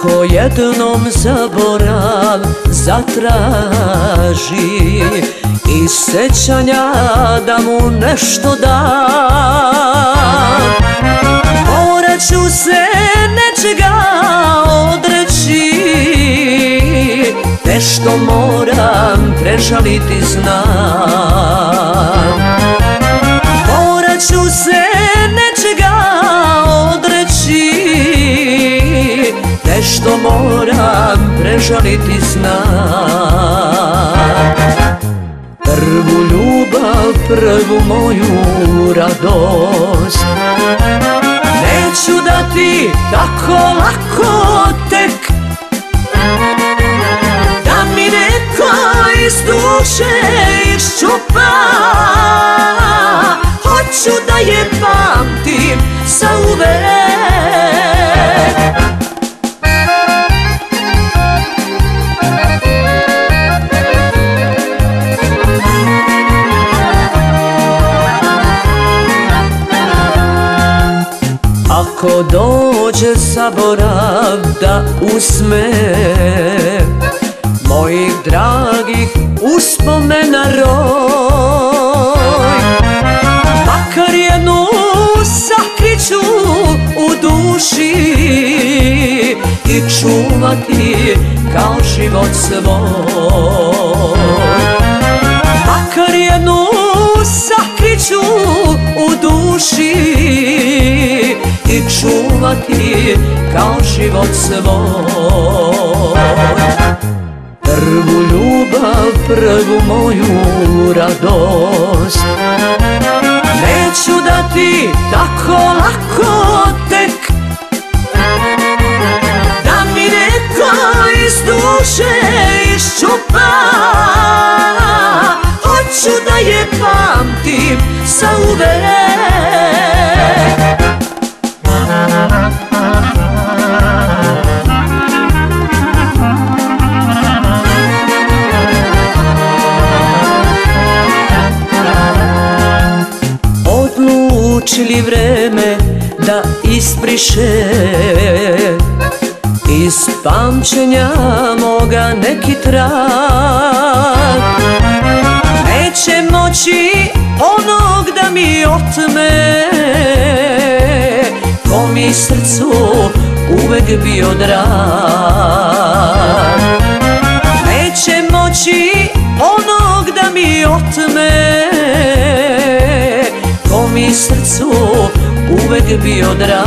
Ako jednom zaborav zatraži I sećanja da mu nešto dam Morat ću se nečega odreći. Nešto moram prežaliti znam. Morat ću se nečega prežaliti znam Prvu ljubav, prvu moju radost. Neću dati tako lako tek Da mi neko iz duše iščupa. Hoću da je Ako dođe zaborav da usme Mojih dragih uspomena roj. Makar jednu sakriću u duši I čuvati kao život svoj. Makar jednu sakriću kao život svoj. Prvu ljubav, prvu moju radost. Neću dati tako lako tek Da mi neko iz duše iščupa. Hoću da je pamtim sa uvek Odlučili vreme da ispriše. Iz pamćenja moga neki trag. Neće moći onog da mi otme. Ko mi srcu uvek bio drag. Neće moći onog da mi otme Srcu uvek bio drag.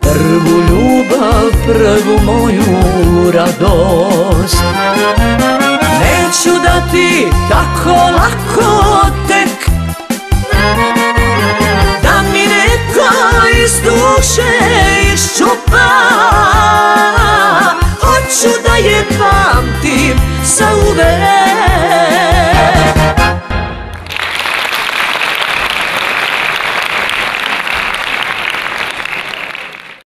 Prvu ljubav, prvu moju radost. Neću dati tako lako tek Da mi neko iz duše